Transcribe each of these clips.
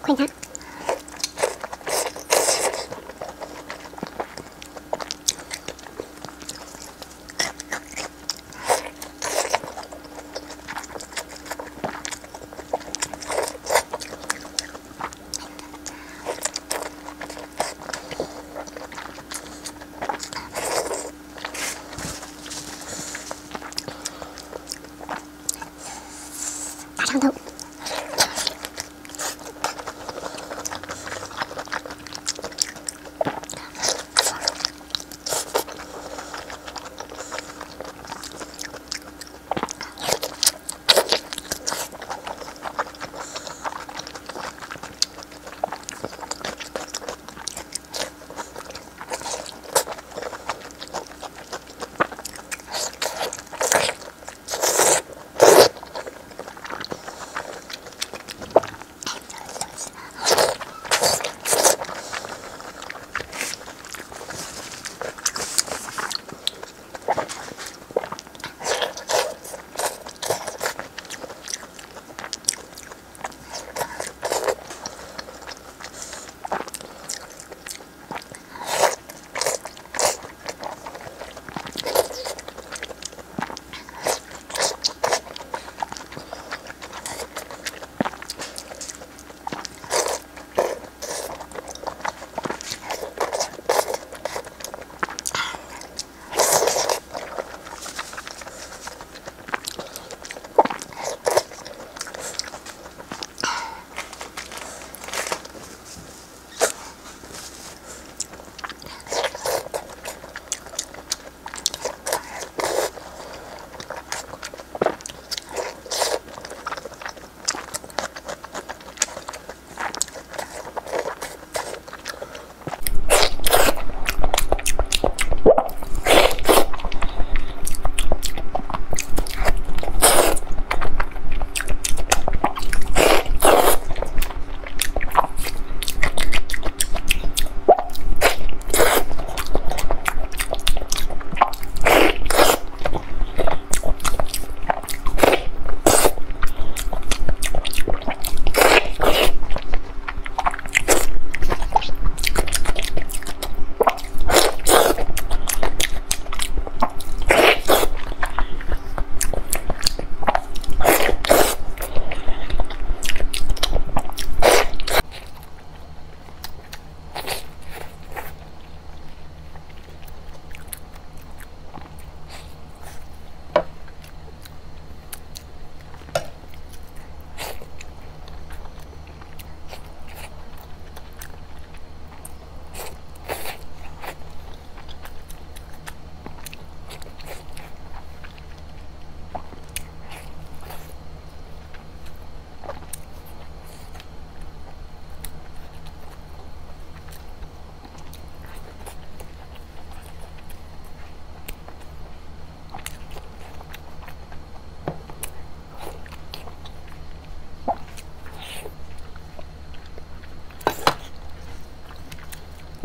快看。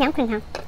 两捆糖。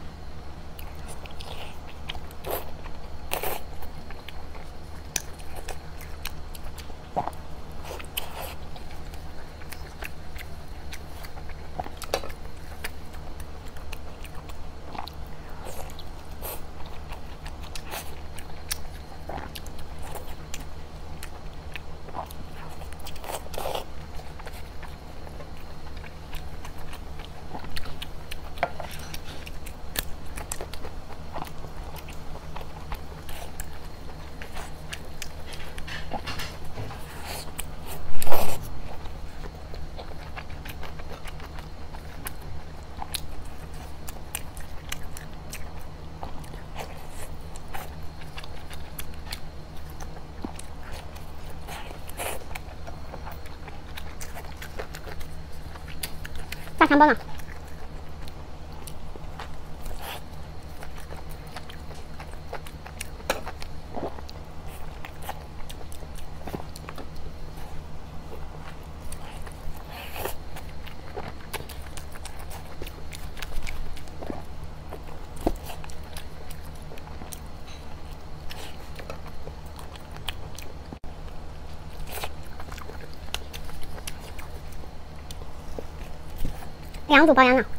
大长包呢？两组包养老。